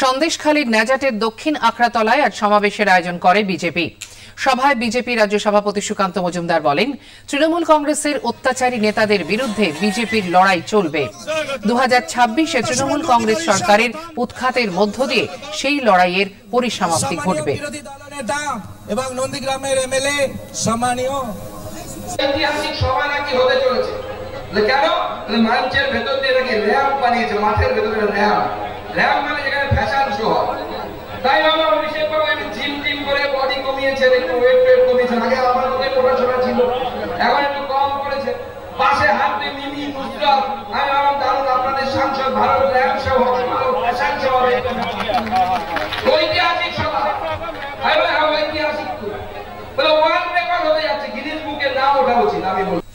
সন্দেশখালীর ন্যাজাটের দক্ষিণ আখড়াতলায় আজ সমাবেশের আয়োজন করে বিজেপি। সভায় বিজেপি রাজ্য সভাপতি সুকান্ত মজুমদার বলেন তৃণমূল কংগ্রেসের অত্যাচারী নেতাদের বিরুদ্ধে বিজেপির লড়াই চলবে। দু হাজার ছাব্বিশে তৃণমূল কংগ্রেস সরকারের উৎখাতের মধ্য দিয়ে সেই লড়াইয়ের পরিসমাপ্তি ঘটবে। এবং নন্দীগ্রামের এমএলএ সম্মানীয় ঐতিহাসিক সভা নাকি হতে চলেছে? কেন? মঞ্চের ভেতর দিয়ে নাকি র্যাম্প বানিয়েছে মাঠের ভেতরে র্যাম্প? র্যাব মানে যেখানে ফ্যাশন শো হয়। তাই আমরা অভিষেক বাবু একটু জিম টিম করে বডি কমিয়েছেন একটু ওয়েট ওয়েট কমিয়েছেন আগে আমার মধ্যে মোটা ছোটা ছিল, এখন একটু কম করেছে। পাশে হাঁটবে মিমি নুসরাত, আমি ভাবলাম, দারুণ, আপনাদের সাংসদ ভারত র্যাব সহ ভালো ফ্যাশন শো হবে। ঐতিহাসিক সভা। আমি ঐতিহাসিক বলে ওয়ার্ল্ড রেকর্ড হতে যাচ্ছে। গিনিস বুকে নাম ওঠা উচিত, আমি বলছি।